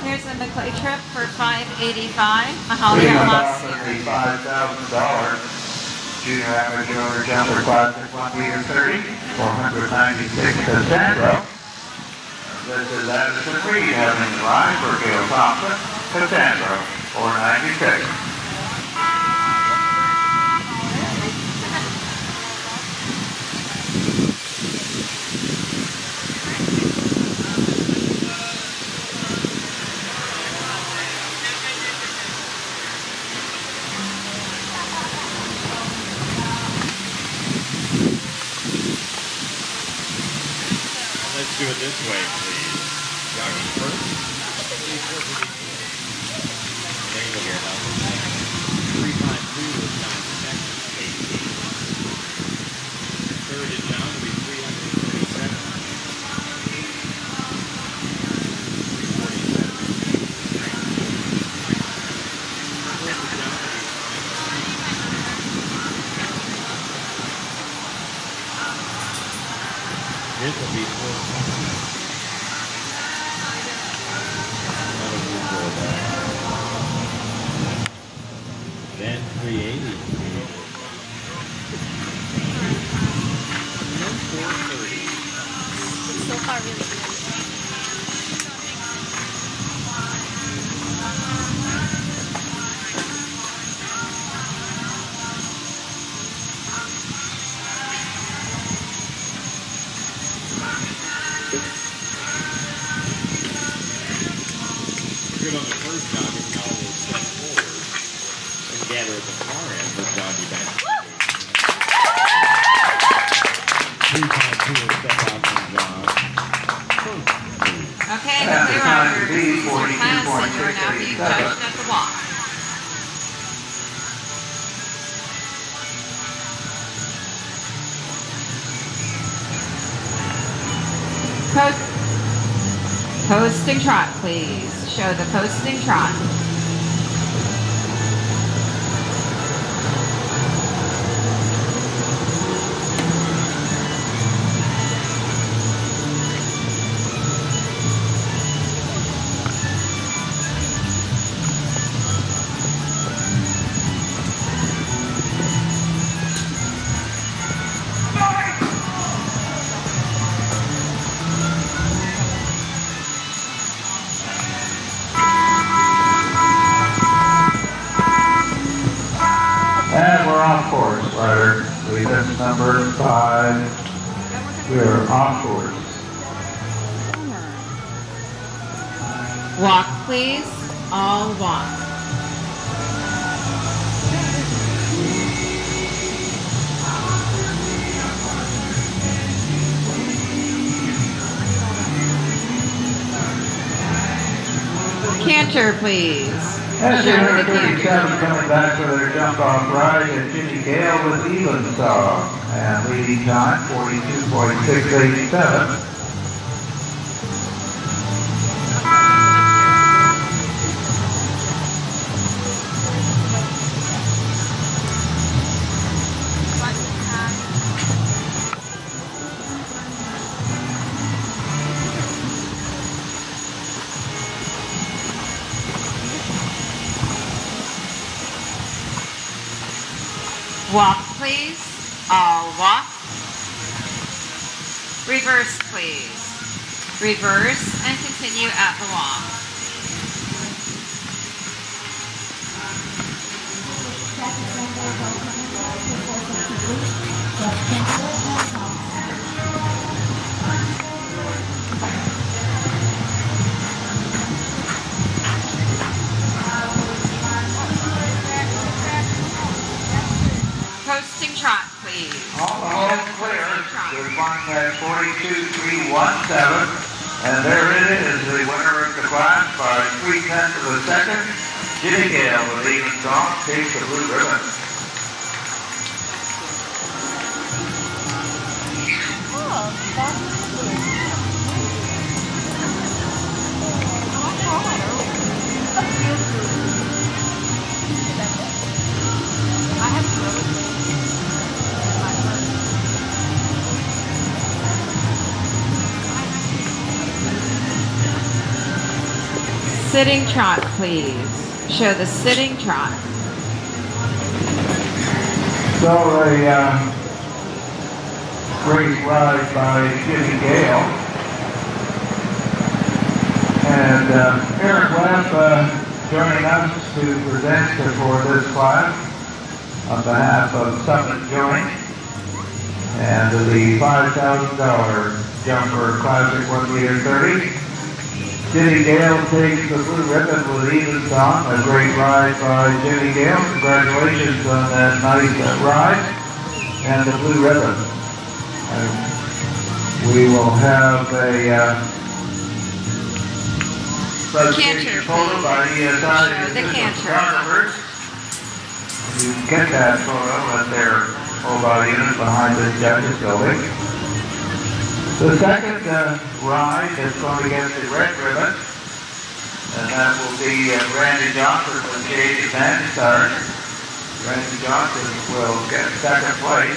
Here's the Maclay trip for $585. Mahali Amasiri. $5,000. Junior average over classic 1 meter 30, 496 percent. This is Addison Reed having live for Gail Thompson, Cassandra, 496. Do it this way, please. Jogging first. There you go, your help. Three five two is nine seconds. Eighteen. Third is down to be three hundred and thirty-seven. Three forty-seven. Fourth is down to be This will be four. That'll be for that. Then three eighty. Then four thirty. So far, really Good on the first jog, and now we'll step forward and gather at the far end for Johnny back. Three five two will step out and jog. First move. Okay, And the the clear time to be This is your class, and you are now being judged at the walk. Post, posting trot, please. Show the trot. And course, Ryder. Number five. We're off course. Walk, please. All walk. Canter, please. That's the number 37 coming back for their jump off ride and Jimmy Gale with Evensong. And leading time 42.687. Walk, please. All walk. Reverse, please. Reverse and continue at the walk. One, seven. And there it is, the winner of the class by three tenths of a second. Jimmy Gale with Evensong takes the blue ribbon. Oh, I Sitting trot, please. Show the sitting trot. So a uh, great ride by Jimmy Gale. And uh, Eric Webb uh, joining us to present for this class on behalf of Summit Joint and the $5,000 jumper classic 1 meter 30. Jimmy Gale takes the blue ribbon with Evensong, a great ride by Jimmy Gale. Congratulations on that nice uh, ride and the blue ribbon. And we will have a uh, presentation photo by ESI Show the Business You can get that photo at their mobile unit behind the judge's building. The second uh, ride is going to get the red ribbon, and that will be uh, Randy Johnson with J.D. Vanstars. Randy Johnson will get second place.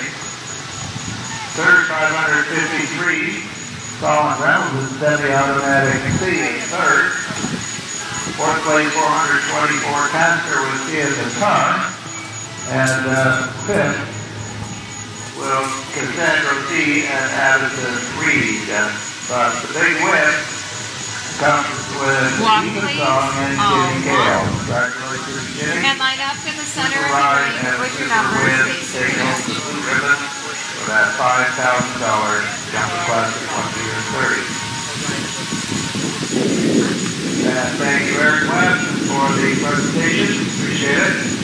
Third, 553, Colin Reynolds in semi-automatic C in third. Fourth place, 424, Castor with C in the car. And uh, fifth, T. and Addison Reed. But the big win comes with Walk, Eva please. Song and Oh, Jimmy Gale. Congratulations, Jimmy. And line up in the center of the ring and with your Super numbers Win facing take home the you. blue ribbon for that five thousand dollar Jumper Classic one year thirty. And thank you, Eric Webb, for the presentation. Appreciate it.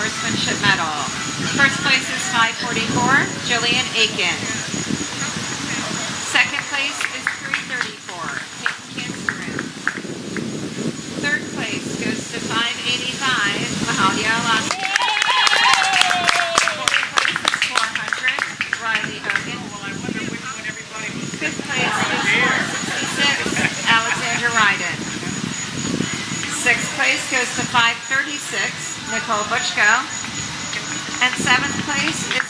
Horsemanship Medal. First place is 544, Jillian Aiken. Second place is 334, Peyton Cancerin. Third place goes to 585, Mahalia Alaska. Fourth place is 400, Riley Hogan. Fifth place is 466, Alexander Ryden. Sixth place goes to 536, Nicole Butchko. And seventh place is 467, Chapel Marti.